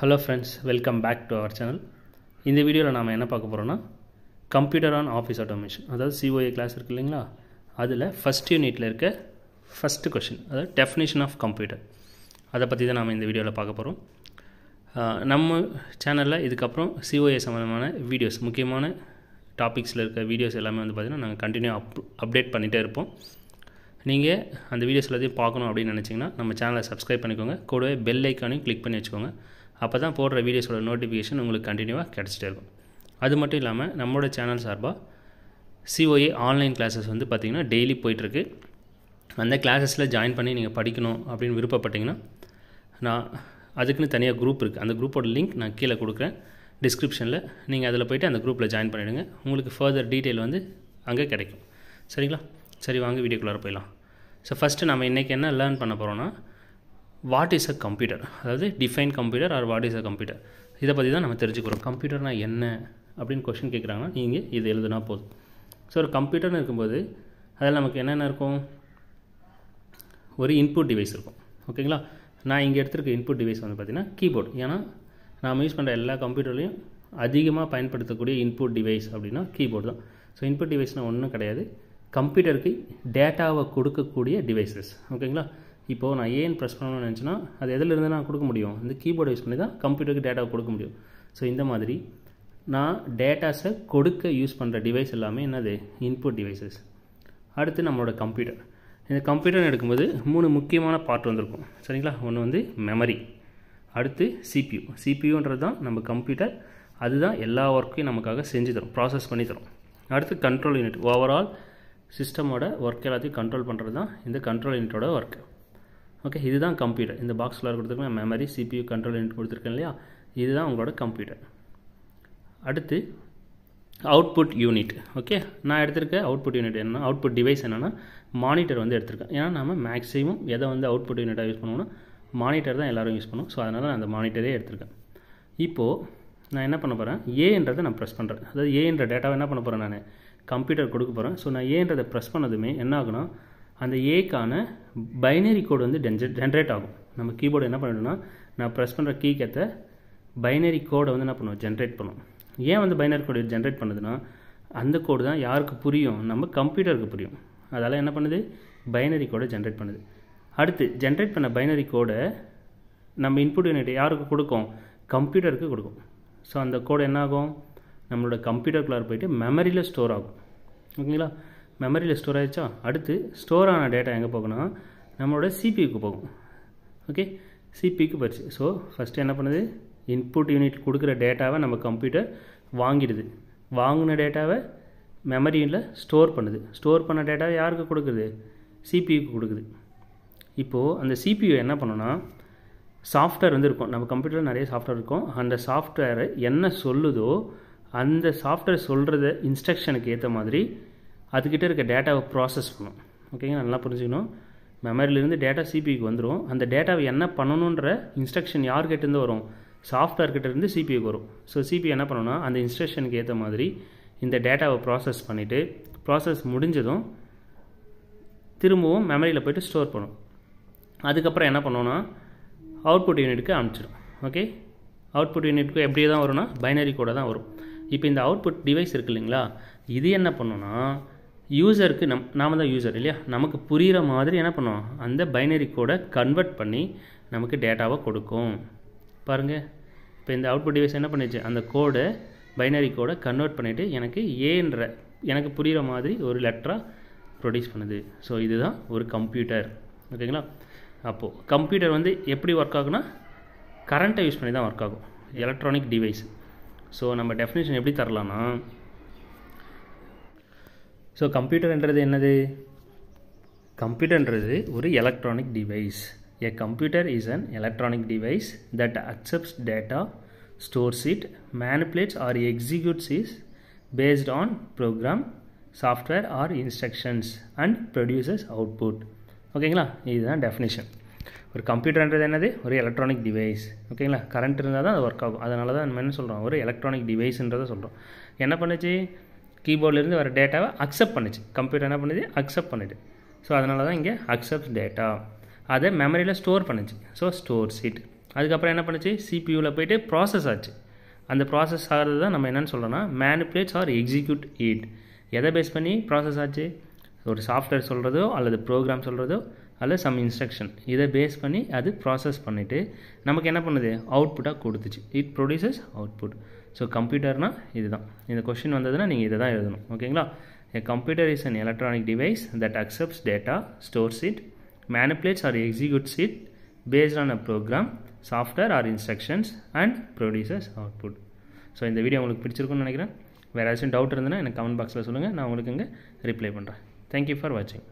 Hello friends welcome back to our channel இந்த வீடியோவில் நாம் என்ன பார்க்க போகிறோன்னா கம்ப்யூட்டர் ஆன் ஆஃபீஸ் ஆட்டோமேஷன் அதாவது சிஓஏ கிளாஸ் இருக்கு இல்லைங்களா? அதில் ஃபஸ்ட் யூனிட்டில் இருக்க ஃபஸ்ட்டு கொஷின் அதாவது டெஃபினேஷன் ஆஃப் கம்ப்யூட்டர் அதை பற்றி தான் நாம் இந்த வீடியோவில் பார்க்க போகிறோம் நம்ம சேனலில் இதுக்கப்புறம் சிஓஏ சம்மந்தமான வீடியோஸ் முக்கியமான டாபிக்ஸில் இருக்க வீடியோஸ் எல்லாமே வந்து பார்த்திங்கன்னா நாங்கள் கண்டினியூ அப் அப்டேட் பண்ணிகிட்டே இருப்போம். நீங்கள் அந்த வீடியோஸ் எல்லாத்தையும் பார்க்கணும் அப்படின்னு நினச்சிங்கன்னா நம்ம சேனலை சப்ஸ்கிரைப் பண்ணிக்கோங்க. கூடவே பெல் ஐக்கானையும் கிளிக் பண்ணி வச்சுக்கோங்க. அப்போ தான் போடுற வீடியோஸோட நோட்டிஃபிகேஷன் உங்களுக்கு கண்டினியூவாக கிடச்சிட்டே இருக்கும். அது மட்டும் இல்லாமல் நம்மளோட சேனல் சார்பாக சிஓஏ ஆன்லைன் கிளாஸஸ் வந்து பார்த்திங்கன்னா டெய்லி போயிட்டுருக்கு. அந்த கிளாஸஸில் ஜாயின் பண்ணி நீங்கள் படிக்கணும் அப்படின்னு விருப்பப்பட்டீங்கன்னா நான் அதுக்குன்னு தனியாக குரூப் இருக்குது அந்த குரூப்போட லிங்க் நான் கீழே கொடுக்குறேன். டிஸ்கிரிப்ஷனில் நீங்கள் அதில் போய்ட்டு அந்த குரூப்பில் ஜாயின் பண்ணிவிடுங்க உங்களுக்கு ஃபர்தர் டீட்டெயில் வந்து அங்கே கிடைக்கும். சரிங்களா? சரி வாங்க வீடியோக்குள்ளார போயிடலாம். ஸோ ஃபஸ்ட்டு நம்ம இன்றைக்கி என்ன லேர்ன் பண்ண போகிறோன்னா வாட் இஸ் அ கம்ப்யூட்டர் அதாவது define computer or what is a computer இதை பற்றி தான் நம்ம தெரிஞ்சுக்கிறோம். கம்ப்யூட்டர்னா என்ன அப்படின்னு கொஷின் கேட்குறாங்கன்னா நீங்கள் இது எழுதுனா போதும். ஸோ ஒரு கம்ப்யூட்டர்னு இருக்கும்போது அதில் நமக்கு என்னென்ன இருக்கும்? ஒரு இன்புட் டிவைஸ் இருக்கும். ஓகேங்களா நான் இங்கே எடுத்துருக்க இன்புட் டிவைஸ் வந்து பார்த்திங்கன்னா கீபோர்டு ஏன்னா நாம் யூஸ் பண்ணுற எல்லா கம்ப்யூட்டர்லேயும் அதிகமாக பயன்படுத்தக்கூடிய இன்புட் டிவைஸ் அப்படின்னா கீபோர்டு தான். ஸோ இன்புட் டிவைஸ்னால் ஒன்றும் கிடையாது. கம்ப்யூட்டருக்கு டேட்டாவை கொடுக்கக்கூடிய டிவைசஸ் ஓகேங்களா இப்போது நான் ஏன் ப்ரெஸ் பண்ணணும்னு நினச்சேன்னா அது எதிலிருந்து நான் கொடுக்க முடியும்? இந்த கீபோர்டு யூஸ் பண்ணி தான் கம்ப்யூட்டருக்கு டேட்டா கொடுக்க முடியும். ஸோ இந்த மாதிரி நான் டேட்டாஸை கொடுக்க யூஸ் பண்ணுற டிவைஸ் எல்லாமே என்னது? இன்புட் டிவைசஸ் அடுத்து நம்மளோட கம்ப்யூட்டர் இந்த கம்ப்யூட்டர்னு எடுக்கும்போது மூணு முக்கியமான பார்ட் வந்திருக்கும். சரிங்களா? ஒன்று வந்து மெமரி அடுத்து சிபியூ சிபியூன்றது தான் நம்ம கம்ப்யூட்டர் அதுதான் எல்லா ஒர்க்கையும் நமக்காக செஞ்சு தரும் ப்ராசஸ் பண்ணி தரும். அடுத்து கண்ட்ரோல் யூனிட் ஓவரால் சிஸ்டமோட ஒர்க் எல்லாத்தையும் கண்ட்ரோல் பண்ணுறது தான் இந்த கண்ட்ரோல் யூனிட்டோட ஒர்க்கு ஓகே இதுதான் கம்ப்யூட்டர் இந்த பாக்ஸில் கொடுத்துருக்கேன் மெமரி சிபியூ கண்ட்ரோல் யூனிட் கொடுத்துருக்கேன் இல்லையா? இதுதான் உங்களோட கம்ப்யூட்டர் அடுத்து அவுட்புட் யூனிட் ஓகே நான் எடுத்திருக்க அவுட்புட் யூனிட் என்ன அவுட்புட் டிவைஸ் என்னென்னா மானிட்டர் வந்து எடுத்திருக்கேன். ஏன்னா நம்ம மேக்ஸிமம் எதை வந்து அவுட்புட் யூனிட்டாக யூஸ் பண்ணுவோம்னா மானிட்டர் தான் எல்லோரும் யூஸ் பண்ணுவோம் ஸோ அதனால் நான் அந்த மானிட்டரே எடுத்திருக்கேன். இப்போது நான் என்ன பண்ண போகிறேன் ஏன்றதை நான் ப்ரெஸ் பண்ணுறேன் அதாவது ஏன்ற டேட்டாவை என்ன பண்ண போகிறேன் நான்? கம்ப்யூட்டர் கொடுக்க போகிறேன் ஸோ நான் ஏன்றதை ப்ரெஸ் பண்ணதுமே என்ன ஆகுனா அந்த ஏக்கான பைனரி கோடு வந்து ஜென்ரேட் ஆகும். நம்ம கீபோர்டு என்ன பண்ணிட்டோம்னா நான் ப்ரெஸ் பண்ணுற கீக்கத்தை பைனரி கோடை வந்து என்ன பண்ணுவோம்? ஜென்ரேட் பண்ணுவோம். ஏன் வந்து பைனரி கோடு ஜென்ரேட் பண்ணுதுன்னா அந்த கோடு தான் யாருக்கு புரியும்? நம்ம கம்ப்யூட்டருக்கு புரியும். அதால் என்ன பண்ணுது? பைனரி கோடை ஜென்ரேட் பண்ணுது. அடுத்து ஜென்ரேட் பண்ண பைனரி கோடை நம்ம இன்புட் யூனிட் யாருக்கு கொடுக்கும்? கம்ப்யூட்டருக்கு கொடுக்கும். ஸோ அந்த கோடு என்ன ஆகும் நம்மளோட கம்ப்யூட்டருக்குள்ளார போயிட்டு மெமரியில் ஸ்டோர் ஆகும். ஓகேங்களா? மெமரியில் ஸ்டோர் ஆகிடுச்சா அடுத்து ஸ்டோர் ஆன டேட்டா எங்கே போகணும்னா நம்மளோட சிபிக்கு போகும். ஓகே சிபிக்கு போயிடுச்சு. ஸோ ஃபஸ்ட்டு என்ன பண்ணுது? இன்புட் யூனிட் கொடுக்குற டேட்டாவை நம்ம கம்ப்யூட்டர் வாங்கிடுது. வாங்கின டேட்டாவை மெமரியில் ஸ்டோர் பண்ணுது. ஸ்டோர் பண்ண டேட்டாவை யாருக்கு கொடுக்குது? சிபியூக்கு கொடுக்குது. இப்போது அந்த சிபியூ என்ன பண்ணோன்னா சாஃப்ட்வேர் வந்து இருக்கும். நம்ம கம்ப்யூட்டரில் நிறைய சாஃப்ட்வேர் இருக்கும். அந்த சாஃப்ட்வேரை என்ன சொல்லுதோ அந்த சாஃப்ட்வேர் சொல்கிறத இன்ஸ்ட்ரக்ஷனுக்கு ஏற்ற மாதிரி அதுக்கிட்ட இருக்க டேட்டாவை ப்ராசஸ் பண்ணும். ஓகேங்களா நல்லா புரிஞ்சுக்கணும். மெமரியிலேருந்து டேட்டா சிபிக்கு வந்துடும் அந்த டேட்டாவை என்ன பண்ணணுன்ற இன்ஸ்ட்ரக்ஷன் யார்கிட்டேருந்து வரும்? சாஃப்ட்வேர் கிட்டேருந்து சிபிக்கு வரும். ஸோ சிபி என்ன பண்ணணும்னா அந்த இன்ஸ்ட்ரக்ஷனுக்கு ஏற்ற மாதிரி இந்த டேட்டாவை ப்ராசஸ் பண்ணிவிட்டு ப்ராசஸ் முடிஞ்சதும் திரும்பவும் மெமரியில் போய்ட்டு ஸ்டோர் பண்ணும் அதுக்கப்புறம் என்ன பண்ணோன்னா அவுட்புட் யூனிட்டுக்கு அனுப்பிச்சிடும் ஓகே அவுட்புட் யூனிட்டுக்கு எப்படியே தான் வரும்னா பைனரி கூட தான் வரும். இப்போ இந்த அவுட்புட் டிவைஸ் இருக்கு இல்லைங்களா? இது என்ன பண்ணுன்னா யூசருக்கு நம் நாம தான் யூசர் இல்லையா? நமக்கு புரிகிற மாதிரி என்ன பண்ணுவோம்? அந்த பைனரி கோடை கன்வெர்ட் பண்ணி நமக்கு டேட்டாவை கொடுக்கும். பாருங்கள் இப்போ இந்த அவுட்புட் டிவைஸ் என்ன பண்ணிச்சு? அந்த கோடை பைனரி கோடை கன்வெர்ட் பண்ணிவிட்டு எனக்கு ஏன்ற எனக்கு புரிகிற மாதிரி ஒரு லெட்டராக ப்ரொடியூஸ் பண்ணுது. ஸோ இதுதான் ஒரு கம்ப்யூட்டர் ஓகேங்களா? அப்போது கம்ப்யூட்டர் வந்து எப்படி ஒர்க் ஆகுனா கரண்ட்டை யூஸ் பண்ணி தான் ஒர்க் ஆகும். எலக்ட்ரானிக் டிவைஸ் ஸோ நம்ம டெஃபினேஷன் எப்படி தரலான்னா ஸோ கம்ப்யூட்டர்ன்றது என்னது? கம்ப்யூட்டர்ன்றது ஒரு electronic device a computer is an electronic device that accepts data stores it manipulates or executes is based on program software or instructions and producers output ஓகேங்களா இதுதான் definition ஒரு கம்ப்யூட்டர்ன்றது என்னது? ஒரு எலக்ட்ரானிக் டிவைஸ் ஓகேங்களா கரண்ட் இருந்தால் தான் அது ஒர்க் ஆகும். அதனால தான் நம்ம என்ன சொல்கிறோம் ஒரு எலக்ட்ரானிக் டிவைஸ்ன்றதை சொல்கிறோம் என்ன பண்ணுச்சு? கீபோர்ட்லேருந்து வர டேட்டாவை அக்செப்ட் பண்ணுச்சு. கம்ப்யூட்டர் என்ன பண்ணுது? அக்செப்ட் பண்ணுது. ஸோ அதனால தான் இங்கே அக்செப்ட் டேட்டா அதை மெமரியில் ஸ்டோர் பண்ணுச்சு. ஸோ ஸ்டோர் சீட் அதுக்கப்புறம் என்ன பண்ணுச்சு? சிபியூவில் போயிட்டு ப்ராசஸ் ஆச்சு. அந்த ப்ராசஸ் ஆகிறது தான் நம்ம என்னென்னு சொல்கிறோன்னா மேனிப்புலேட்ஸ் ஆர் எக்ஸிக்யூட் இட் எதை பேஸ் பண்ணி ப்ராசஸ் ஆச்சு? ஒரு சாஃப்ட்வேர் சொல்கிறதோ அல்லது ப்ரோக்ராம் சொல்கிறதோ அல்லது சம் இன்ஸ்ட்ரக்ஷன் இதை பேஸ் பண்ணி அது ப்ராசஸ் பண்ணிவிட்டு நமக்கு என்ன பண்ணுது? அவுட்புட்டாக கொடுத்துச்சு. இட் ப்ரொடியூசஸ் அவுட்புட் ஸோ கம்ப்யூட்டர்னால் இதுதான். இந்த கொஷின் வந்ததுன்னா நீங்கள் இதை தான் எழுதணும். ஓகேங்களா? A computer is an electronic device that accepts data, stores it, manipulates or executes it based on a program, software or instructions and produces output. So இந்த வீடியோ உங்களுக்கு பிடிச்சிருக்குன்னு நினைக்கிறேன். வேறு ஏதாச்சும் டவுட் இருந்ததுன்னா எனக்கு கமெண்ட் பாக்ஸில் சொல்லுங்கள் நான் உங்களுக்கு இங்கே ரிப்ளை பண்ணுறேன் தேங்க்யூ ஃபார் வாட்சிங்